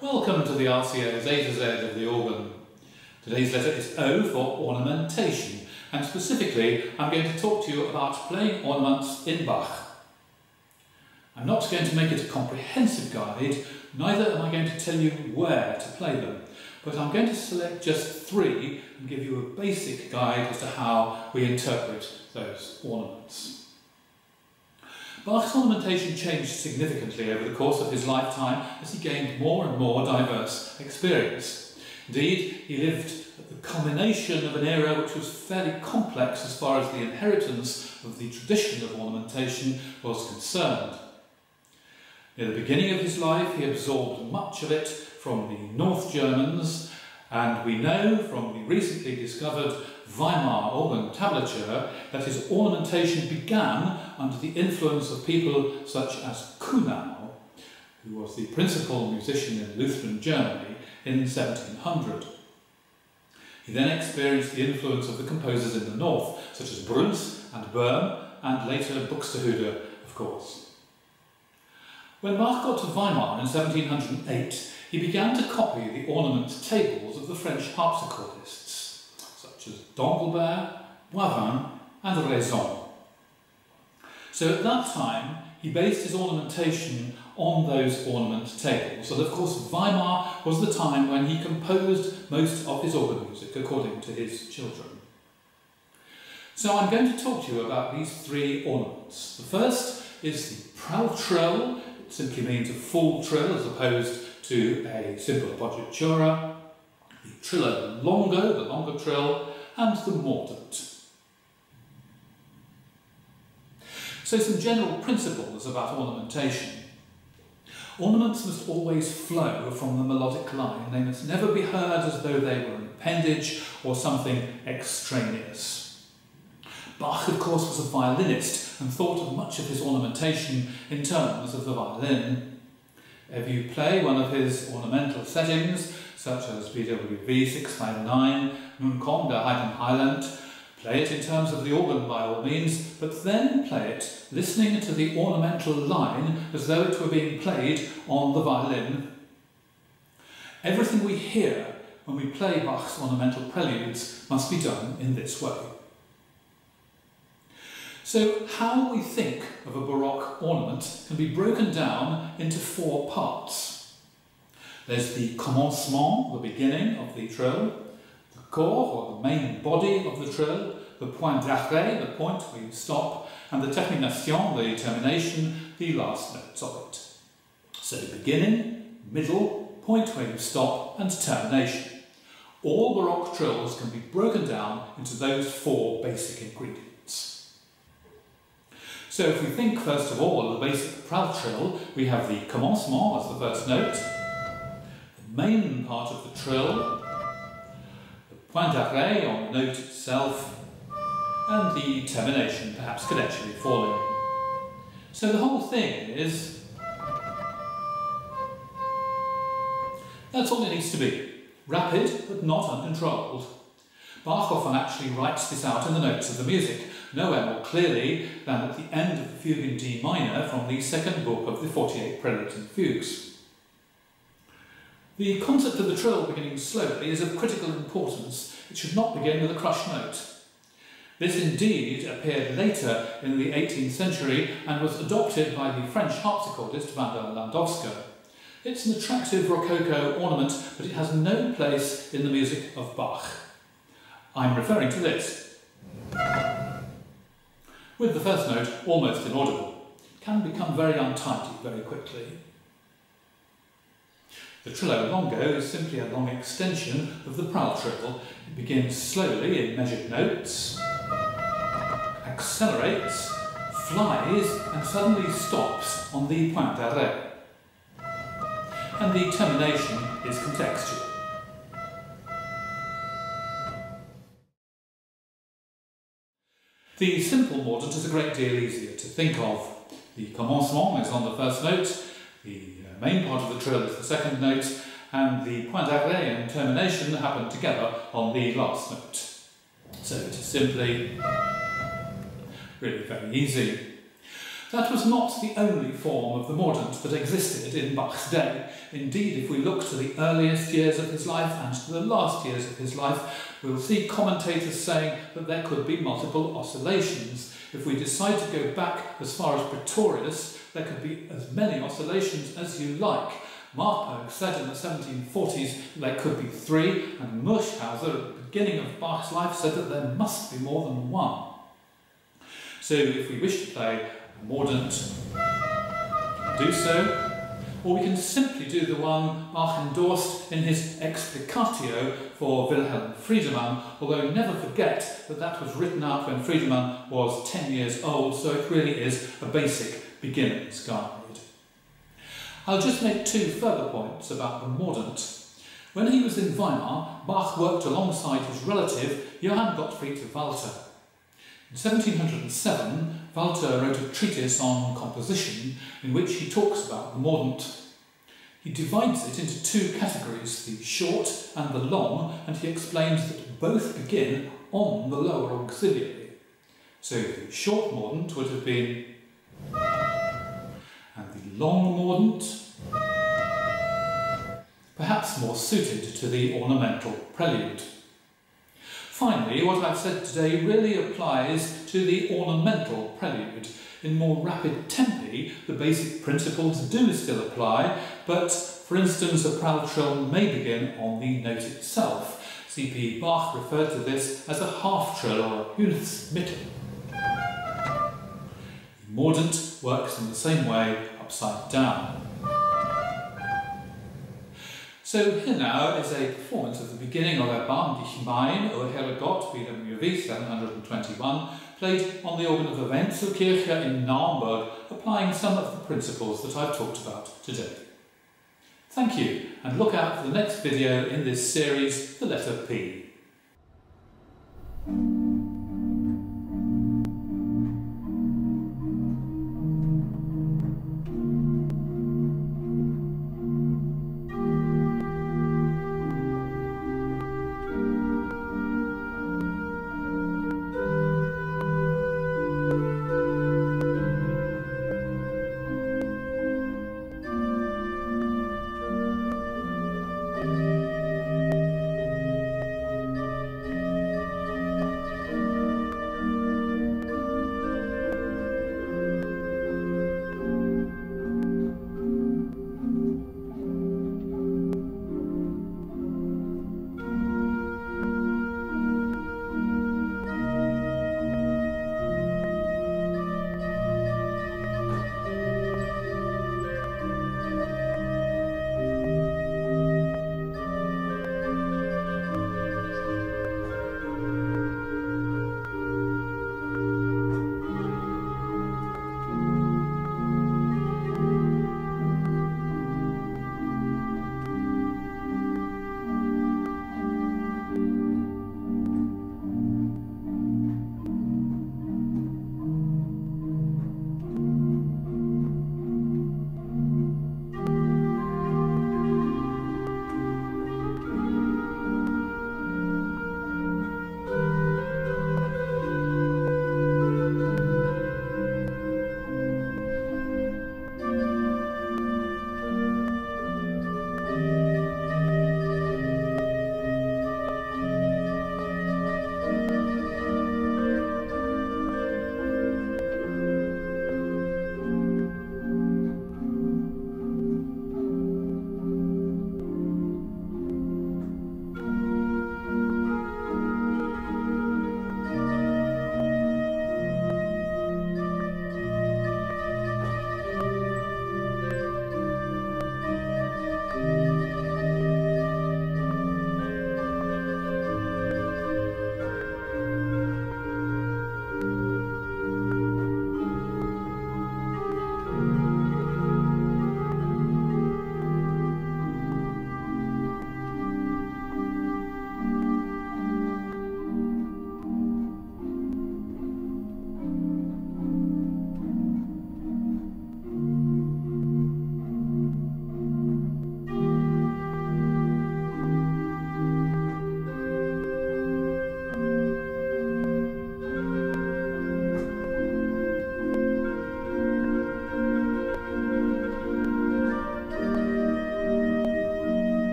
Welcome to the RCO's A to Z of the organ. Today's letter is O for ornamentation, and specifically I'm going to talk to you about playing ornaments in Bach. I'm not going to make it a comprehensive guide, neither am I going to tell you where to play them, but I'm going to select just three and give you a basic guide as to how we interpret those ornaments. Bach's ornamentation changed significantly over the course of his lifetime as he gained more and more diverse experience. Indeed, he lived at the culmination of an era which was fairly complex as far as the inheritance of the tradition of ornamentation was concerned. Near the beginning of his life, he absorbed much of it from the North Germans, and we know from the recently discovered Weimar organ tablature that his ornamentation began under the influence of people such as Kuhnau, who was the principal musician in Lutheran Germany in 1700. He then experienced the influence of the composers in the north, such as Bruhns and Böhm, and later Buxtehude, of course. When Bach got to Weimar in 1708, he began to copy the ornament tables of the French harpsichordists, such as D'Anglebert, Boyvin, and Raison. So at that time, he based his ornamentation on those ornament tables. And of course, Weimar was the time when he composed most of his organ music, according to his children. So I'm going to talk to you about these three ornaments. The first is the Pralltrill. It simply means a full trill as opposed to a simple appoggiatura. The trillo longo, the longer trill, and the mordent. So some general principles about ornamentation. Ornaments must always flow from the melodic line. They must never be heard as though they were an appendage or something extraneous. Bach, of course, was a violinist and thought of much of his ornamentation in terms of the violin. If you play one of his ornamental settings, such as BWV 659, Nun komm der Heiden Heiland, Play it in terms of the organ by all means, but then play it listening to the ornamental line as though it were being played on the violin. Everything we hear when we play Bach's ornamental preludes must be done in this way. So how we think of a Baroque ornament can be broken down into four parts. There's the commencement, the beginning of the trill, the corps, or the main body of the trill, the point d'arrêt, the point where you stop, and the termination, the termination, the last notes of it. So beginning, middle, point where you stop, and termination. All Baroque trills can be broken down into those four basic ingredients. So if we think first of all of the basic Pralltrill, we have the commencement as the first note, the main part of the trill, the point d'arrêt on the note itself, and the termination perhaps could actually. So the whole thing is... That's all it needs to be. Rapid, but not uncontrolled. Bach often actually writes this out in the notes of the music, nowhere more clearly than at the end of the Fugue in D minor from the second book of the 48 Preludes and Fugues. The concept of the trill beginning slowly is of critical importance. It should not begin with a crushed note. This indeed appeared later in the 18th century and was adopted by the French harpsichordist Wanda Landowska. It's an attractive Rococo ornament, but it has no place in the music of Bach. I'm referring to this. With the first note almost inaudible, can become very untidy very quickly. The trillo longo is simply a long extension of the Pralltrill. It begins slowly in measured notes, accelerates, flies, and suddenly stops on the point d'arrêt. And the termination is contextual. The simple mordent is a great deal easier to think of. The commencement is on the first note, the uh, main part of the trill is the second note, and the point d'arrêt and termination happen together on the last note. So it is simply really very easy. That was not the only form of the mordent that existed in Bach's day. Indeed, if we look to the earliest years of his life and to the last years of his life, we'll see commentators saying that there could be multiple oscillations. If we decide to go back as far as Praetorius, there could be as many oscillations as you like. Marpurg said in the 1740s there could be three, and Murschhauser at the beginning of Bach's life said that there must be more than one. So if we wish to play mordent, do so. Or we can simply do the one Bach endorsed in his Explicatio for Wilhelm Friedemann, although never forget that that was written out when Friedemann was 10 years old, so it really is a basic beginner's guide. I'll just make two further points about the mordent. When he was in Weimar, Bach worked alongside his relative Johann Gottfried Walther. In 1707, Walther wrote a treatise on composition in which he talks about the mordent. He divides it into two categories, the short and the long, and he explains that both begin on the lower auxiliary. So the short mordent would have been and the long mordent perhaps more suited to the ornamental prelude. Finally, what I've said today really applies to the ornamental prelude. In more rapid tempi, the basic principles do still apply, but for instance, a Pralltrill may begin on the note itself. C.P. Bach referred to this as a half trill or a Hilfsmittel. Mordent works in the same way upside down. So here now is a performance of the beginning of Erbarm dich mein, O Herr Gott, WW 721, played on the organ of the Wenzelskirche in Naumburg, applying some of the principles that I've talked about today. Thank you, and look out for the next video in this series, the letter P.